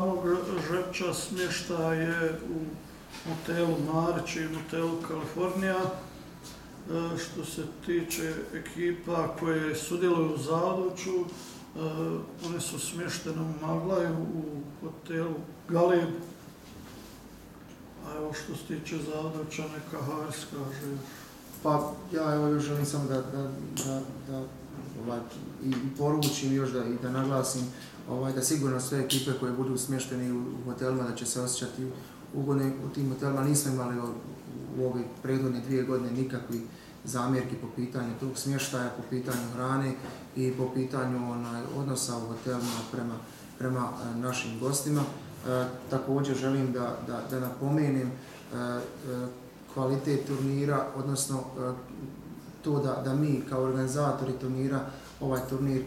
malog Žepča smješta je u motelu Marić i motelu Kalifornija. E, što se tiče ekipa koje sudjeluju u Zadoću, e, one su smještene u Maglaju u hotelu Galib. A evo što se tiče Zadoća, neka Harska kaže. Pa ja evo još želim samo da, da, da, da ovaj, i poručim još da, i da naglasim ovaj, da sigurno sve ekipe koje budu smješteni u hotelima da će se osjećati ugodne u tim hotelima. Nismo imali u, u ove predvodne dvije godine nikakvi zamjerki po pitanju tog smještaja, po pitanju hrane i po pitanju onaj, odnosa u hotelima prema, prema a, našim gostima. E, također želim da, da, da napomenem e, e, kvalitet turnira, odnosno e, to da, da mi kao organizatori turnira ovaj turnir e,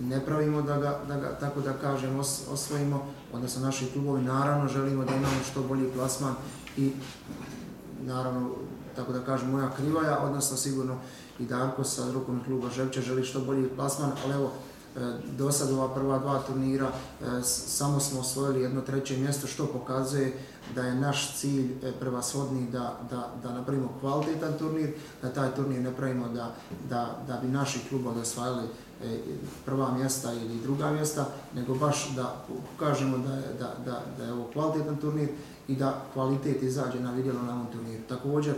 ne pravimo da ga, da ga tako da kažem os, osvojimo, odnosno naši klubovi naravno želimo da imamo što bolji plasman i naravno tako da kažem moja krivaja, odnosno sigurno i Darko sa rukom kluba Ževče želi što bolji plasman, ali evo E, do sad ova prva dva turnira e, samo smo osvojili jedno treće mjesto što pokazuje da je naš cilj e, da, da, da napravimo kvalitetan turnir, da taj turnir ne pravimo da, da, da bi naši klubovi osvajali e, prva mjesta ili druga mjesta, nego baš da pokažemo da je, da, da, da je ovo kvalitetan turnir i da kvalitet izađe na vidjelo na ovom turniru. Također,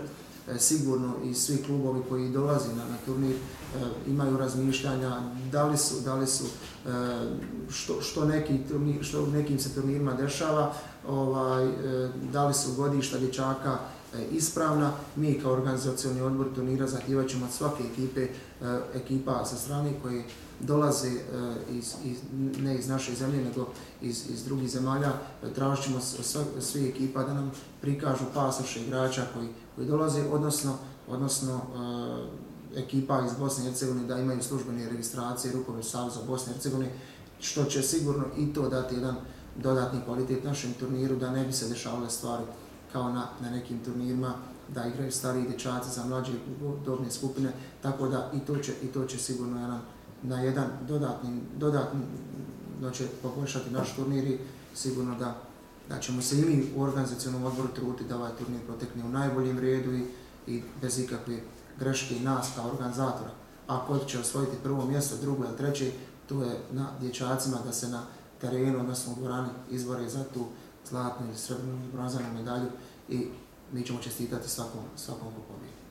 E, sigurno i svi klubovi koji dolazi na, na turnir e, imaju razmišljanja da li su, da li su e, što, što, neki turnir, što nekim se turnirima dešava, ovaj, e, da li su godišta dječaka ispravna. Mi kao organizacijalni odbor turnira zahtivat ćemo od svake ekipe, e, ekipa sa strane koje dolaze e, iz, iz, ne iz naše zemlje, nego iz, iz drugih zemalja, e, tražit ćemo svi ekipa da nam prikažu pasoše igrača koji koji dolaze, odnosno, odnosno ekipa iz Bosne i Hercegovine da imaju službene registracije Rukomet Savza Bosne i Hercegovine, što će sigurno i to dati jedan dodatni kvalitet našem turniru, da ne bi se dešavale stvari kao na, na nekim turnirima, da igraju stariji dječaci za mlađe dobne skupine, tako da i to će, i to će sigurno jedan, na jedan dodatni, dodatni da će poboljšati naš turnir i sigurno da da ćemo se i mi u organizacijalnom odboru truti da ovaj turnir protekne u najboljem redu i, i bez ikakve greške i nas kao organizatora. Ako će osvojiti prvo mjesto, drugo ili treće, to je na dječacima da se na terenu, odnosno u dvorani, izbore za tu zlatnu ili srebrnu ili bronzanu medalju i mi ćemo čestitati svakom, svakom ko pobjedi.